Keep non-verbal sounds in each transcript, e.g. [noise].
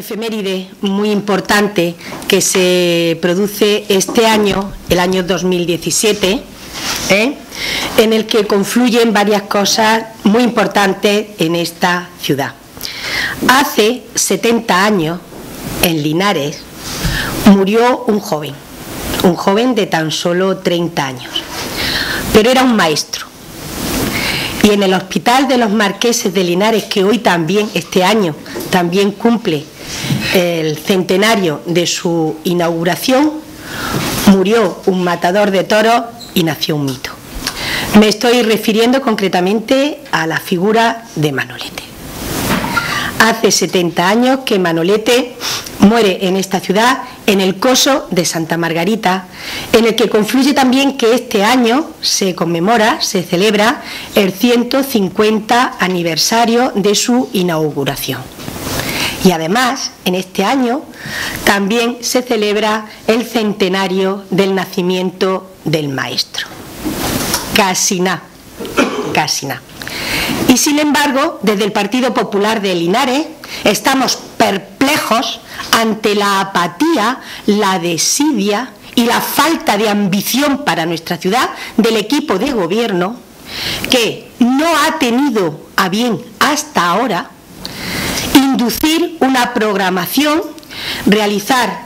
efeméride muy importante que se produce este año, el año 2017, ¿eh? en el que confluyen varias cosas muy importantes en esta ciudad. Hace 70 años, en Linares, murió un joven, un joven de tan solo 30 años, pero era un maestro. Y en el Hospital de los Marqueses de Linares, que hoy también, este año, también cumple el centenario de su inauguración, murió un matador de toros y nació un mito. Me estoy refiriendo concretamente a la figura de Manolete. Hace 70 años que Manolete muere en esta ciudad, en el coso de Santa Margarita, en el que confluye también que este año se conmemora, se celebra el 150 aniversario de su inauguración. Y además, en este año también se celebra el centenario del nacimiento del maestro. Casi nada, casi nada. Y sin embargo, desde el Partido Popular de Linares estamos perplejos ante la apatía, la desidia y la falta de ambición para nuestra ciudad del equipo de gobierno que no ha tenido a bien hasta ahora inducir una programación, realizar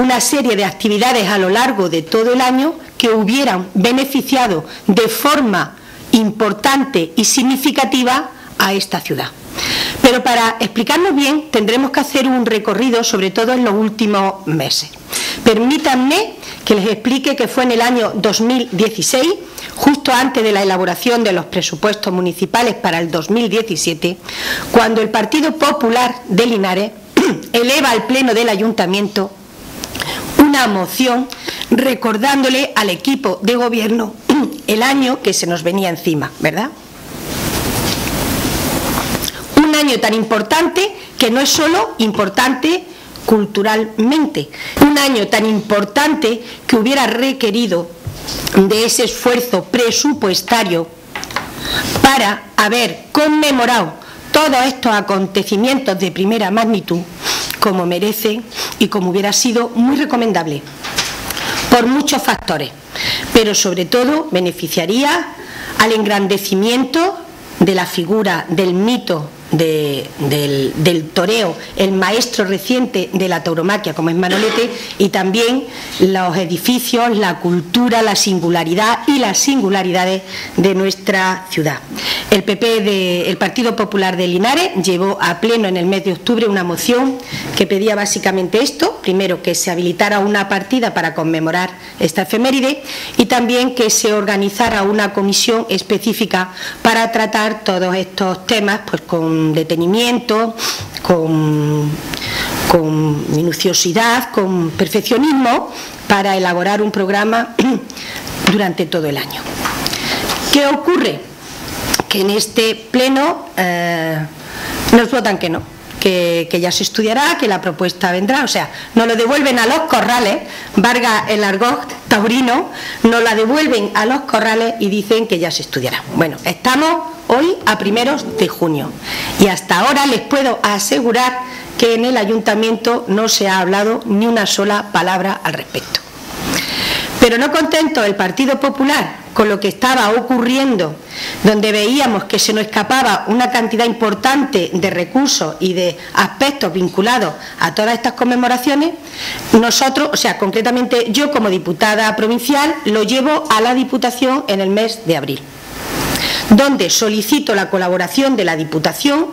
una serie de actividades a lo largo de todo el año que hubieran beneficiado de forma importante y significativa a esta ciudad. Pero para explicarnos bien tendremos que hacer un recorrido, sobre todo en los últimos meses. Permítanme que les explique que fue en el año 2016, justo antes de la elaboración de los presupuestos municipales para el 2017, cuando el Partido Popular de Linares [clears throat] eleva al Pleno del Ayuntamiento una moción recordándole al equipo de gobierno [clears throat] el año que se nos venía encima, ¿verdad? Un año tan importante que no es solo importante culturalmente. Un año tan importante que hubiera requerido de ese esfuerzo presupuestario para haber conmemorado todos estos acontecimientos de primera magnitud como merece y como hubiera sido muy recomendable por muchos factores, pero sobre todo beneficiaría al engrandecimiento de la figura del mito del, toreo, el maestro reciente de la tauromaquia, como es Manolete, y también los edificios, la cultura, la singularidad y las singularidades de nuestra ciudad. El PP, de, el Partido Popular de Linares, llevó a pleno en el mes de octubre una moción que pedía básicamente esto, primero que se habilitara una partida para conmemorar esta efeméride y también que se organizara una comisión específica para tratar todos estos temas pues con detenimiento, con, minuciosidad, con perfeccionismo, para elaborar un programa [clears throat] durante todo el año. ¿Qué ocurre? Que en este pleno eh, nos votan que no que, ya se estudiará, que la propuesta vendrá, o sea, nos lo devuelven a los corrales, Vargas el argot taurino, nos la devuelven a los corrales y dicen que ya se estudiará. Bueno, estamos hoy a primeros de junio y hasta ahora les puedo asegurar que en el ayuntamiento no se ha hablado ni una sola palabra al respecto. Pero no contento el Partido Popular con lo que estaba ocurriendo, donde veíamos que se nos escapaba una cantidad importante de recursos y de aspectos vinculados a todas estas conmemoraciones, nosotros, o sea, concretamente yo como diputada provincial, lo llevo a la Diputación en el mes de abril donde solicito la colaboración de la Diputación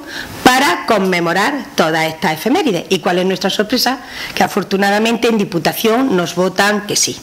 para conmemorar todas estas efemérides. ¿Y cuál es nuestra sorpresa? Que afortunadamente en Diputación nos votan que sí.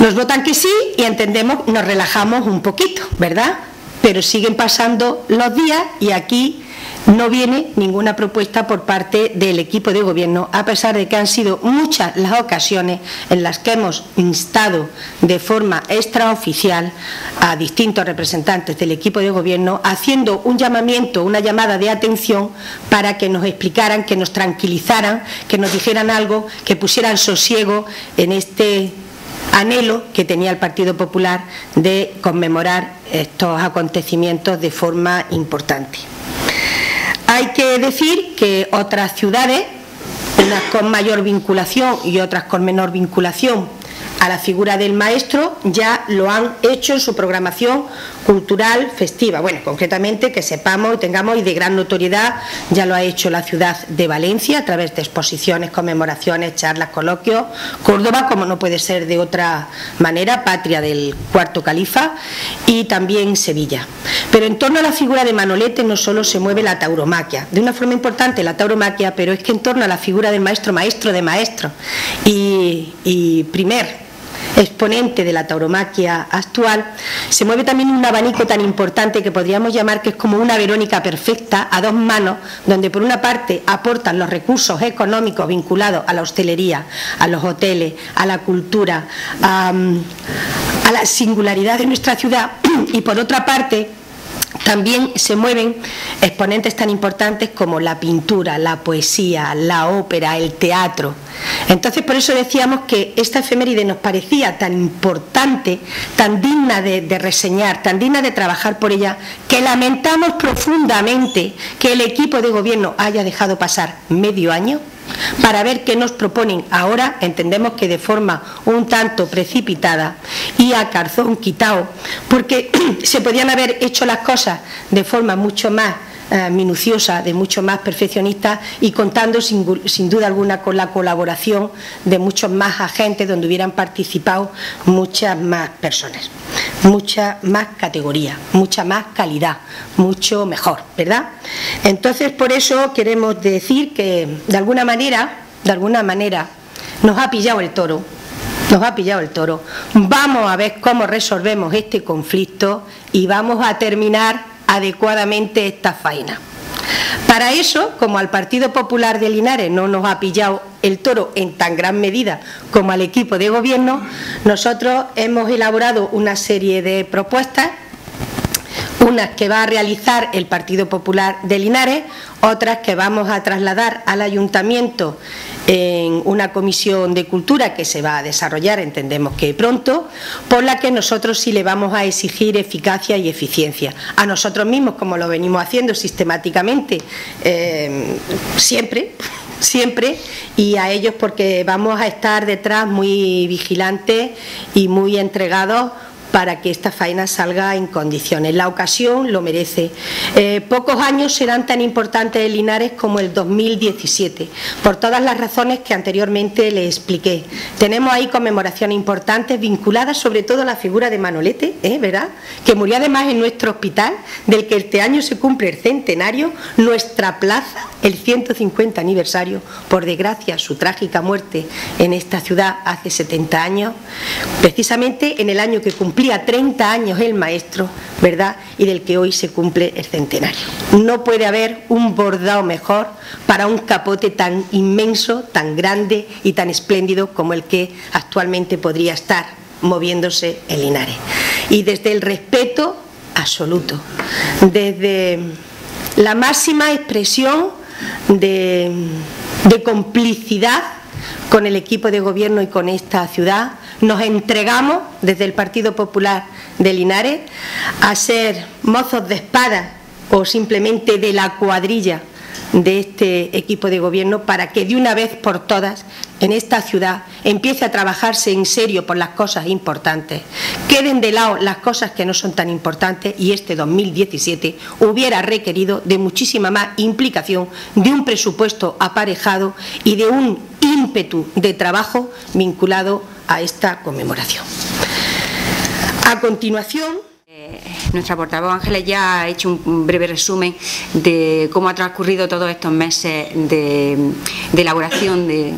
Nos votan que sí y entendemos, nos relajamos un poquito, ¿verdad? Pero siguen pasando los días y aquí no viene ninguna propuesta por parte del equipo de gobierno, a pesar de que han sido muchas las ocasiones en las que hemos instado de forma extraoficial a distintos representantes del equipo de gobierno, haciendo un llamamiento, una llamada de atención para que nos explicaran, que nos tranquilizaran, que nos dijeran algo, que pusieran sosiego en este anhelo que tenía el Partido Popular de conmemorar estos acontecimientos de forma importante. Hay que decir que otras ciudades, unas con mayor vinculación y otras con menor vinculación, a la figura del maestro ya lo han hecho en su programación cultural festiva. Bueno, concretamente que sepamos y tengamos y de gran notoriedad ya lo ha hecho la ciudad de Valencia a través de exposiciones, conmemoraciones, charlas, coloquios. Córdoba, como no puede ser de otra manera, patria del cuarto califa y también Sevilla. Pero en torno a la figura de Manolete no solo se mueve la tauromaquia, de una forma importante la tauromaquia, pero es que en torno a la figura del maestro, maestro de maestro y, y primer exponente de la tauromaquia actual, se mueve también un abanico tan importante que podríamos llamar que es como una Verónica perfecta a dos manos, donde por una parte aportan los recursos económicos vinculados a la hostelería, a los hoteles, a la cultura, a, a la singularidad de nuestra ciudad [clears throat] y por otra parte también se mueven exponentes tan importantes como la pintura, la poesía, la ópera, el teatro. Entonces, por eso decíamos que esta efeméride nos parecía tan importante, tan digna de, reseñar, tan digna de trabajar por ella, que lamentamos profundamente que el equipo de gobierno haya dejado pasar medio año para ver qué nos proponen ahora, entendemos que de forma un tanto precipitada y a carzón quitado, porque [clears throat] se podían haber hecho las cosas de forma mucho más eh, minuciosa, de mucho más perfeccionista y contando sin, sin, duda alguna con la colaboración de muchos más agentes donde hubieran participado muchas más personas, mucha más categoría, mucha más calidad, mucho mejor, ¿verdad? Entonces, por eso queremos decir que de alguna manera, de alguna manera, nos ha pillado el toro, nos ha pillado el toro. Vamos a ver cómo resolvemos este conflicto y vamos a terminar adecuadamente esta faena. Para eso, como al Partido Popular de Linares no nos ha pillado el toro en tan gran medida como al equipo de gobierno, nosotros hemos elaborado una serie de propuestas, unas que va a realizar el Partido Popular de Linares, otras que vamos a trasladar al ayuntamiento en una comisión de cultura que se va a desarrollar, entendemos que pronto, por la que nosotros sí le vamos a exigir eficacia y eficiencia. A nosotros mismos, como lo venimos haciendo sistemáticamente, eh, siempre, [laughs] siempre, y a ellos porque vamos a estar detrás muy vigilantes y muy entregados para que esta faena salga en condiciones. La ocasión lo merece. Eh, pocos años serán tan importantes en Linares como el 2017, por todas las razones que anteriormente le expliqué. Tenemos ahí conmemoraciones importantes vinculadas sobre todo a la figura de Manolete, ¿eh? ¿verdad? Que murió además en nuestro hospital, del que este año se cumple el centenario, nuestra plaza, el 150 aniversario, por desgracia, su trágica muerte en esta ciudad hace 70 años, precisamente en el año que cumplí 30 años el maestro, ¿verdad? Y del que hoy se cumple el centenario. No puede haber un bordado mejor para un capote tan inmenso, tan grande y tan espléndido como el que actualmente podría estar moviéndose en Linares. Y desde el respeto absoluto, desde la máxima expresión de complicidad con el equipo de gobierno y con esta ciudad, nos entregamos desde el Partido Popular de Linares a ser mozos de espada o simplemente de la cuadrilla de este equipo de gobierno para que de una vez por todas en esta ciudad empiece a trabajarse en serio por las cosas importantes, queden de lado las cosas que no son tan importantes y este 2017 hubiera requerido de muchísima más implicación, de un presupuesto aparejado y de un ímpetu de trabajo vinculado a esta conmemoración. A continuación, nuestra portavoz Ángeles ya ha hecho un breve resumen de cómo ha transcurrido todos estos meses de, elaboración de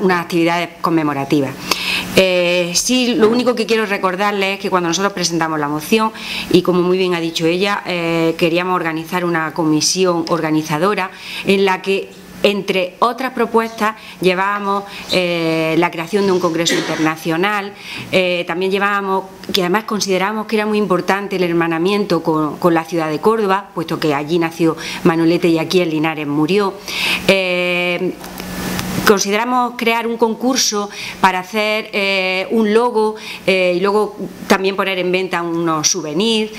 unas actividades conmemorativas. Eh, sí, lo único que quiero recordarles es que cuando nosotros presentamos la moción, y como muy bien ha dicho ella, eh, queríamos organizar una comisión organizadora en la que entre otras propuestas llevábamos eh, la creación de un congreso internacional, eh, también llevábamos, que además consideramos que era muy importante el hermanamiento con, la ciudad de Córdoba, puesto que allí nació Manolete y aquí en Linares murió. Eh, consideramos crear un concurso para hacer eh, un logo y luego también poner en venta unos souvenirs,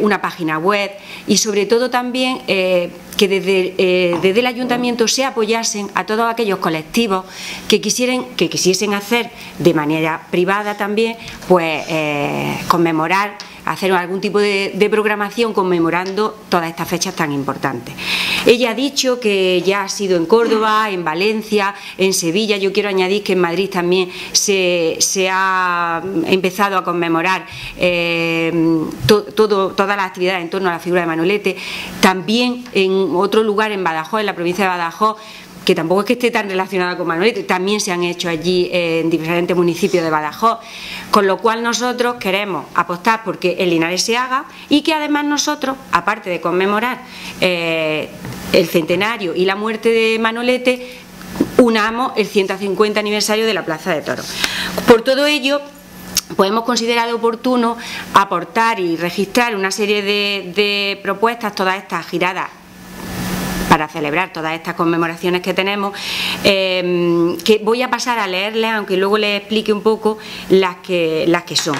una página web y sobre todo también que desde, desde, el ayuntamiento se apoyasen a todos aquellos colectivos que quisieran, que quisiesen hacer de manera privada también, pues conmemorar hacer algún tipo de, programación conmemorando todas estas fechas tan importantes. Ella ha dicho que ya ha sido en Córdoba, en Valencia, en Sevilla, yo quiero añadir que en Madrid también se, ha empezado a conmemorar eh, todo, toda la actividad en torno a la figura de Manolete, también en otro lugar en Badajoz, en la provincia de Badajoz, que tampoco es que esté tan relacionada con Manolete, también se han hecho allí en diferentes municipios de Badajoz, con lo cual nosotros queremos apostar porque el Linares se haga y que además nosotros, aparte de conmemorar eh, el centenario y la muerte de Manolete, unamos el 150 aniversario de la Plaza de Toros. Por todo ello, pues hemos considerado oportuno aportar y registrar una serie de propuestas, todas estas giradas para celebrar todas estas conmemoraciones que tenemos, eh, que voy a pasar a leerles, aunque luego les explique un poco las que, las que son.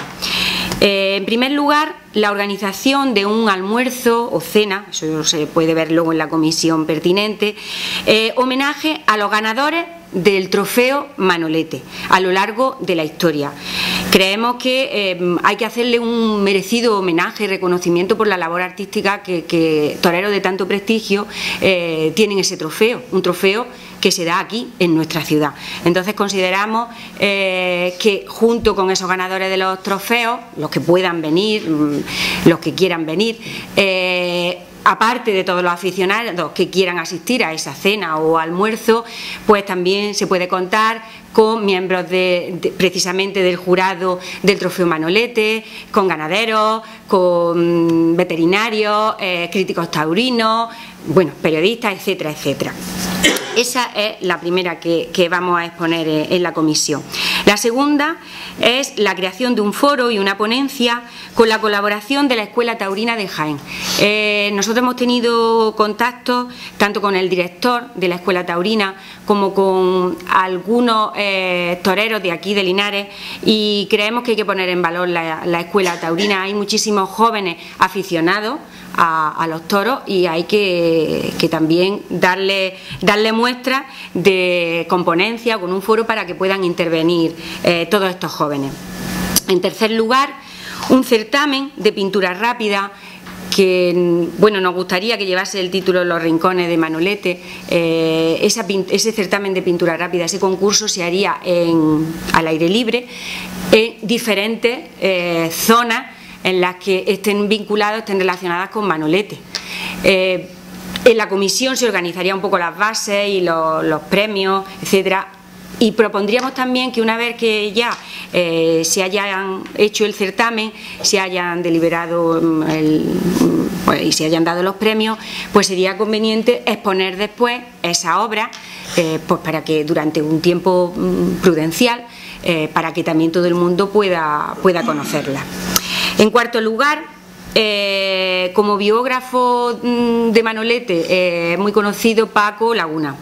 Eh, en primer lugar, la organización de un almuerzo o cena, eso se puede ver luego en la comisión pertinente, eh, homenaje a los ganadores del trofeo Manolete a lo largo de la historia. Creemos que eh, hay que hacerle un merecido homenaje y reconocimiento por la labor artística que, toreros de tanto prestigio eh, tienen ese trofeo, un trofeo que se da aquí en nuestra ciudad. Entonces consideramos eh, que junto con esos ganadores de los trofeos, los que puedan venir, mm, los que quieran venir, aparte de todos los aficionados que quieran asistir a esa cena o almuerzo, pues también se puede contar con miembros de, precisamente del jurado del Trofeo Manolete, con ganaderos, con veterinarios, eh, críticos taurinos, bueno, periodistas, etcétera, etcétera. Esa es la primera que, vamos a exponer en la comisión. La segunda es la creación de un foro y una ponencia con la colaboración de la Escuela Taurina de Jaén. Eh, nosotros hemos tenido contacto tanto con el director de la Escuela Taurina como con algunos eh, toreros de aquí de Linares y creemos que hay que poner en valor la Escuela Taurina. Hay muchísimos jóvenes aficionados a, los toros y hay que, también darle, darle muestra de componencia con un foro para que puedan intervenir eh, todos estos jóvenes. En tercer lugar, un certamen de pintura rápida que bueno nos gustaría que llevase el título Los Rincones de Manolete. Eh, ese certamen de pintura rápida, ese concurso se haría en, al aire libre en diferentes eh, zonas en las que estén vinculados, estén relacionadas con Manolete. Eh, en la comisión se organizaría un poco las bases y los, premios, etcétera, y propondríamos también que una vez que ya eh, se hayan hecho el certamen, se hayan deliberado mm, mm, pues, y se hayan dado los premios, pues sería conveniente exponer después esa obra eh, pues para que durante un tiempo mm, prudencial, para que también todo el mundo pueda, pueda conocerla. En cuarto lugar, eh, como biógrafo mm, de Manolete, eh, muy conocido Paco Laguna.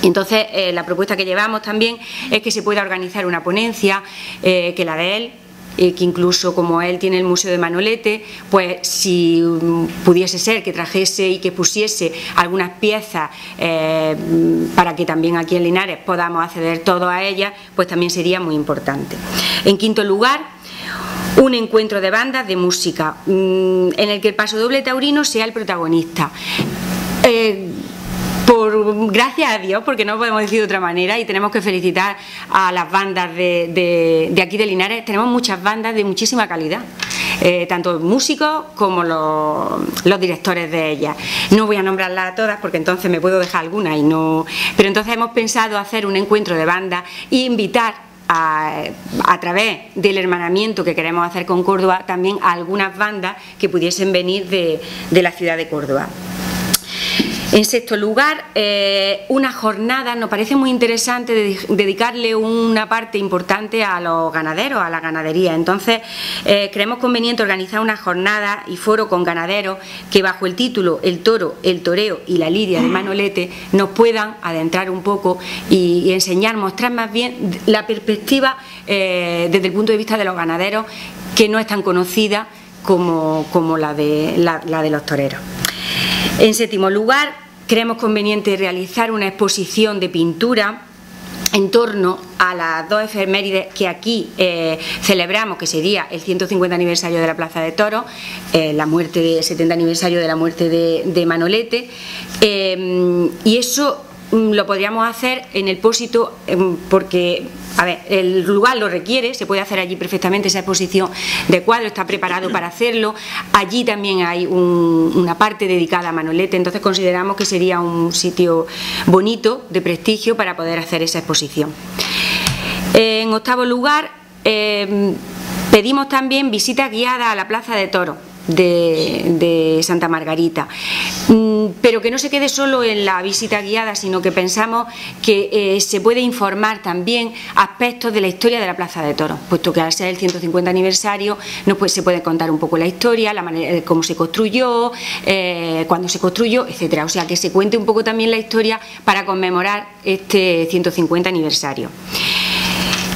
Entonces, eh, la propuesta que llevamos también es que se pueda organizar una ponencia, que la de él, que incluso como él tiene el Museo de Manolete, pues si mm, pudiese ser que trajese y que pusiese algunas piezas para que también aquí en Linares podamos acceder todo a ellas, pues también sería muy importante. En quinto lugar, un encuentro de bandas de música mm, en el que el paso doble taurino sea el protagonista. Eh, por gracias a Dios, porque no podemos decir de otra manera, y tenemos que felicitar a las bandas de, aquí de Linares. Tenemos muchas bandas de muchísima calidad, eh, tanto músicos como los, directores de ellas. No voy a nombrarlas a todas porque entonces me puedo dejar alguna y no. Pero entonces hemos pensado hacer un encuentro de bandas e invitar a, través del hermanamiento que queremos hacer con Córdoba también a algunas bandas que pudiesen venir de, la ciudad de Córdoba. En sexto lugar, eh, una jornada, nos parece muy interesante dedicarle una parte importante a los ganaderos, a la ganadería. Entonces, eh, creemos conveniente organizar una jornada y foro con ganaderos que bajo el título El toro, el toreo y la lidia de Manolete nos puedan adentrar un poco y, enseñar, mostrar más bien la perspectiva eh, desde el punto de vista de los ganaderos que no es tan conocida como, la, de, la de los toreros. En séptimo lugar, creemos conveniente realizar una exposición de pintura en torno a las dos efemérides que aquí eh, celebramos, que sería el 150 aniversario de la Plaza de Toros, eh, la muerte, el 70 aniversario de la muerte de, Manolete, eh, y eso lo podríamos hacer en el pósito em, porque a ver, el lugar lo requiere, se puede hacer allí perfectamente esa exposición de cuadros, está preparado para hacerlo. Allí también hay una parte dedicada a Manolete, entonces consideramos que sería un sitio bonito, de prestigio, para poder hacer esa exposición. En octavo lugar, em, pedimos también visita guiada a la Plaza de Toro de, Santa Margarita. Mm, pero que no se quede solo en la visita guiada, sino que pensamos que eh, se puede informar también aspectos de la historia de la Plaza de Toros, puesto que al ser el 150 aniversario se puede contar un poco la historia, la manera de cómo se construyó, eh, cuándo se construyó, etcétera. O sea, que se cuente un poco también la historia para conmemorar este 150 aniversario.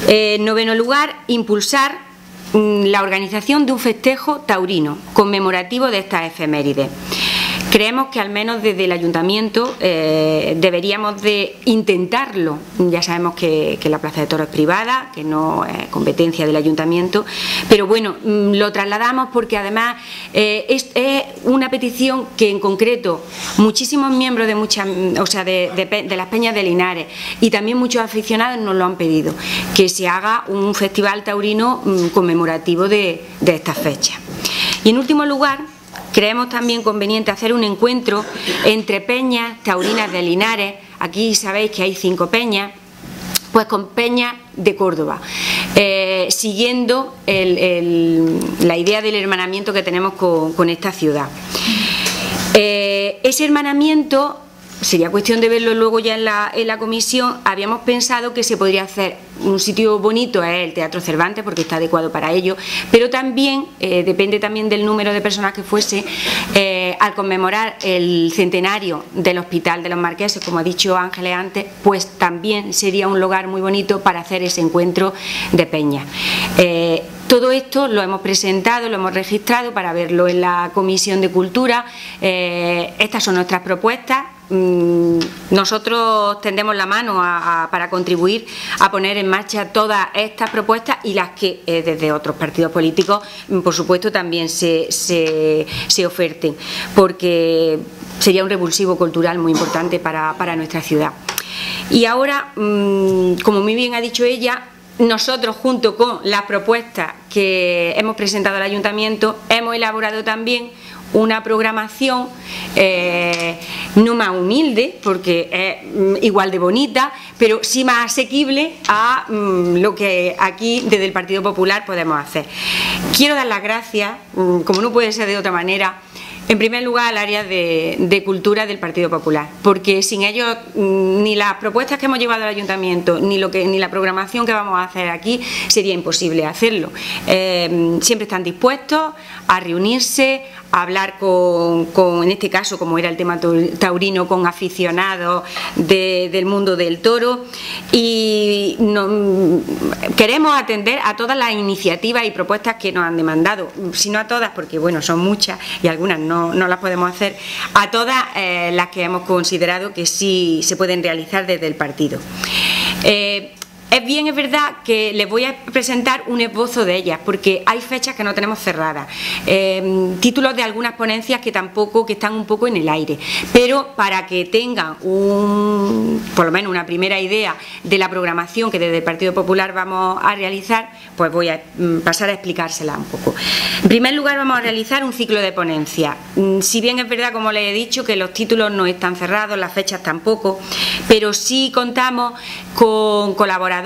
en noveno lugar, impulsar la organización de un festejo taurino conmemorativo de esta efeméride. Creemos que al menos desde el ayuntamiento eh, deberíamos de intentarlo. Ya sabemos que, la Plaza de Toros es privada, que no es competencia del ayuntamiento, pero bueno, mm, lo trasladamos porque además eh, es, una petición que en concreto muchísimos miembros de muchas, o sea, de, las peñas de Linares y también muchos aficionados nos lo han pedido, que se haga un festival taurino mm, conmemorativo de, de esta fecha. Y en último lugar, Creemos también conveniente hacer un encuentro entre peñas taurinas de Linares, aquí sabéis que hay cinco peñas, pues con peñas de Córdoba, eh, siguiendo la idea del hermanamiento que tenemos con, esta ciudad. Eh, ese hermanamiento sería cuestión de verlo luego ya en la, en la comisión, habíamos pensado que se podría hacer un sitio bonito es el Teatro Cervantes porque está adecuado para ello, pero también eh, depende también del número de personas que fuese eh, al conmemorar el centenario del Hospital de los Marqueses, como ha dicho Ángeles antes, pues también sería un lugar muy bonito para hacer ese encuentro de peña. Eh, todo esto lo hemos presentado, lo hemos registrado para verlo en la Comisión de Cultura. estas son nuestras propuestas. Mm, nosotros tendemos la mano para contribuir a poner en marcha todas estas propuestas y las que eh, desde otros partidos políticos, mm, por supuesto, también se, se, oferten, porque sería un revulsivo cultural muy importante para, nuestra ciudad. Y ahora, mm, como muy bien ha dicho ella, nosotros junto con las propuestas que hemos presentado al ayuntamiento hemos elaborado también una programación eh, no más humilde, porque es mm, igual de bonita, pero sí más asequible a mm, lo que aquí desde el Partido Popular podemos hacer. Quiero dar las gracias, mm, como no puede ser de otra manera, en primer lugar, al área de, cultura del Partido Popular, porque sin ellos ni las propuestas que hemos llevado al ayuntamiento, ni lo que, ni la programación que vamos a hacer aquí, sería imposible hacerlo. Eh, siempre están dispuestos a reunirse, hablar con, en este caso, como era el tema taurino, con aficionados del mundo del toro y queremos atender a todas las iniciativas y propuestas que nos han demandado, si no a todas, porque bueno, son muchas y algunas no, las podemos hacer, a todas eh, las que hemos considerado que sí se pueden realizar desde el partido. Eh, es bien, es verdad que les voy a presentar un esbozo de ellas, porque hay fechas que no tenemos cerradas, em, títulos de algunas ponencias que tampoco, que están un poco en el aire, pero para que tengan un, por lo menos una primera idea de la programación que desde el Partido Popular vamos a realizar, pues voy a mm, pasar a explicársela un poco. En primer lugar vamos a realizar un ciclo de ponencias. Mm, si bien es verdad, como les he dicho, que los títulos no están cerrados, las fechas tampoco, pero sí contamos con colaboradores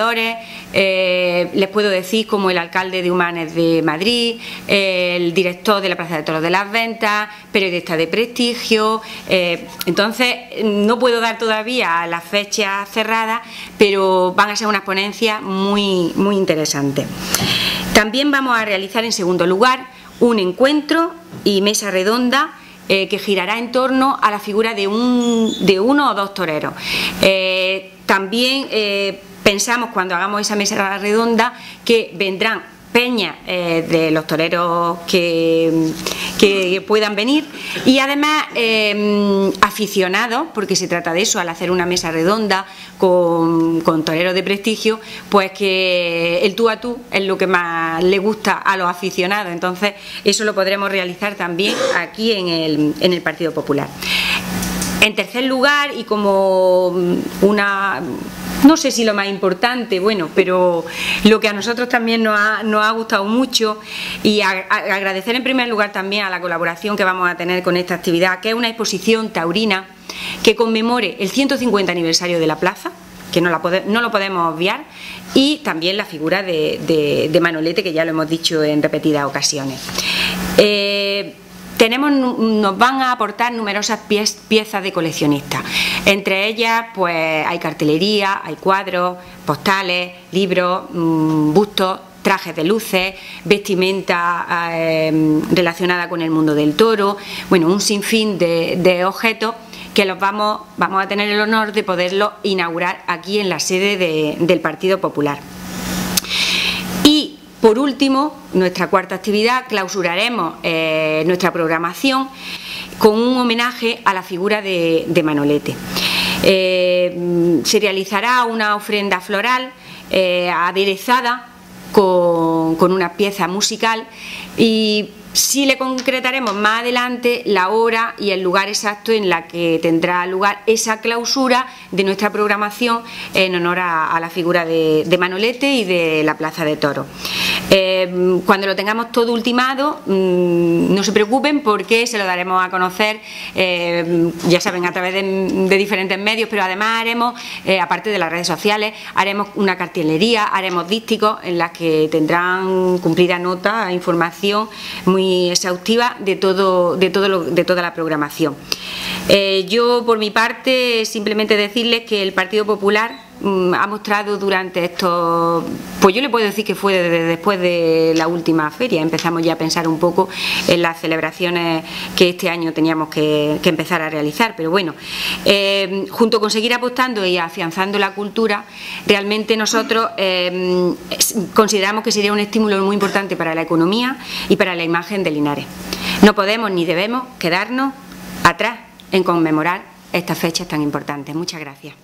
eh, les puedo decir como el alcalde de Humanes de Madrid, el director de la Plaza de Toros de las Ventas, periodista de prestigio. Eh, entonces, no puedo dar todavía la fecha cerrada, pero van a ser unas ponencias muy, muy interesantes. También vamos a realizar en segundo lugar un encuentro y mesa redonda eh, que girará en torno a la figura de, un, de uno o dos toreros. También eh, pensamos cuando hagamos esa mesa redonda que vendrán peñas de los toreros que, puedan venir y además aficionados, porque se trata de eso al hacer una mesa redonda con, con, toreros de prestigio, pues que el tú a tú es lo que más le gusta a los aficionados, entonces eso lo podremos realizar también aquí en el, en el Partido Popular. En tercer lugar, y como una no sé si lo más importante, bueno, pero lo que a nosotros también nos ha, gustado mucho y agradecer en primer lugar también a la colaboración que vamos a tener con esta actividad, que es una exposición taurina que conmemore el 150 aniversario de la plaza, que no, lo podemos obviar, y también la figura de, Manolete, que ya lo hemos dicho en repetidas ocasiones. Eh, tenemos, nos van a aportar numerosas piezas de coleccionistas. Entre ellas, pues hay cartelería, hay cuadros, postales, libros, mm, bustos, trajes de luces, vestimenta eh, relacionada con el mundo del toro, bueno, un sinfín de, objetos que los vamos, vamos a tener el honor de poderlos inaugurar aquí en la sede del Partido Popular. Por último, nuestra cuarta actividad, clausuraremos eh, nuestra programación con un homenaje a la figura de, Manolete. Eh, se realizará una ofrenda floral eh, aderezada con, con, una pieza musical y Sí le concretaremos más adelante la hora y el lugar exacto en la que tendrá lugar esa clausura de nuestra programación en honor a, la figura de, Manolete y de la Plaza de Toro. Eh, cuando lo tengamos todo ultimado, mm, no se preocupen porque se lo daremos a conocer, eh, ya saben, a través de, diferentes medios, pero además haremos, eh, aparte de las redes sociales, haremos una cartelería, haremos dísticos en las que tendrán cumplida nota, información muy exhaustiva de, todo, de, todo de toda la programación. Eh, yo, por mi parte, simplemente decirles que el Partido Popular ha mostrado durante estos, pues yo le puedo decir que fue desde después de la última feria, empezamos ya a pensar un poco en las celebraciones que este año teníamos que, empezar a realizar, pero bueno, eh, junto con seguir apostando y afianzando la cultura, realmente nosotros eh, consideramos que sería un estímulo muy importante para la economía y para la imagen de Linares. No podemos ni debemos quedarnos atrás en conmemorar estas fechas tan importantes. Muchas gracias.